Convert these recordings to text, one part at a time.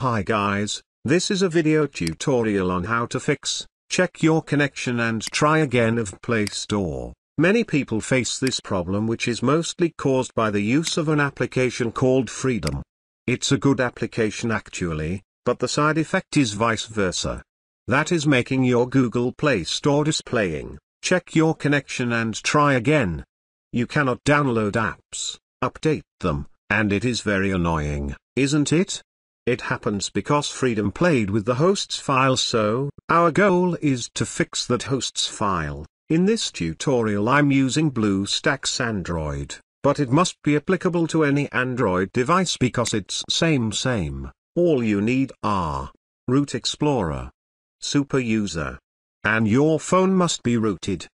Hi guys, this is a video tutorial on how to fix, check your connection and try again of Play Store. Many people face this problem which is mostly caused by the use of an application called Freedom. It's a good application actually, but the side effect is vice versa. That is making your Google Play Store displaying, check your connection and try again. You cannot download apps, update them, and it is very annoying, isn't it? It happens because Freedom played with the hosts file so, our goal is to fix that hosts file. In this tutorial I'm using BlueStacks Android, but it must be applicable to any Android device because it's same same. All you need are Root Explorer, Super User, and your phone must be rooted.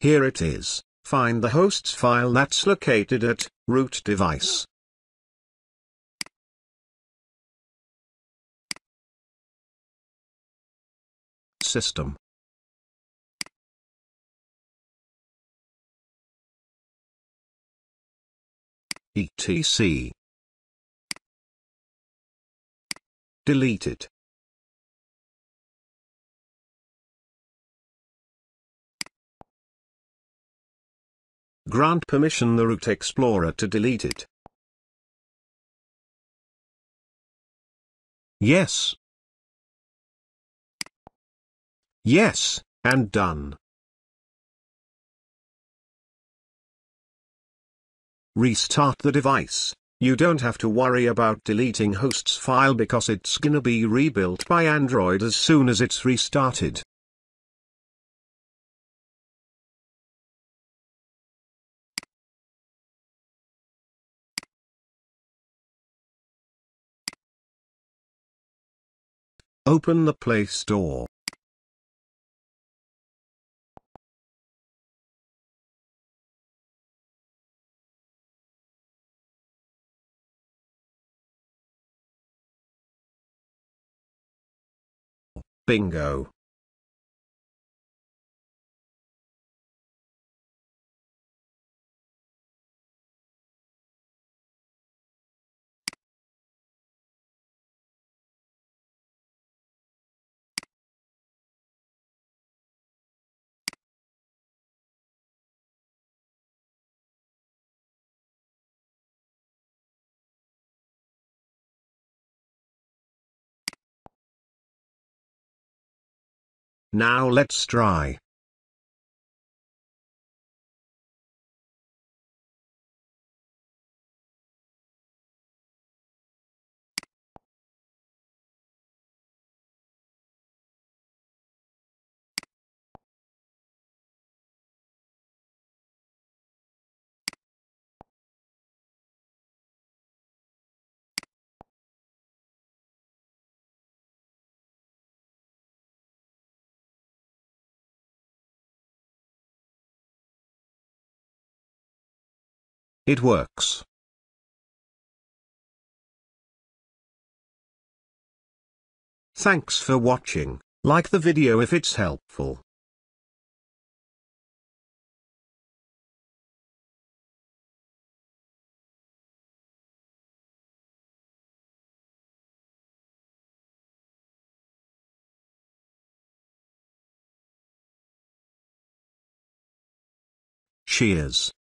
Here it is. Find the hosts file that's located at root device. System. etc. Delete it. Grant permission the Root Explorer to delete it. Yes. Yes, and done. Restart the device. You don't have to worry about deleting hosts file because it's gonna be rebuilt by Android as soon as it's restarted. Open the Play Store. Bingo. Now let's try. It works. Thanks for watching, like the video if it's helpful. Cheers.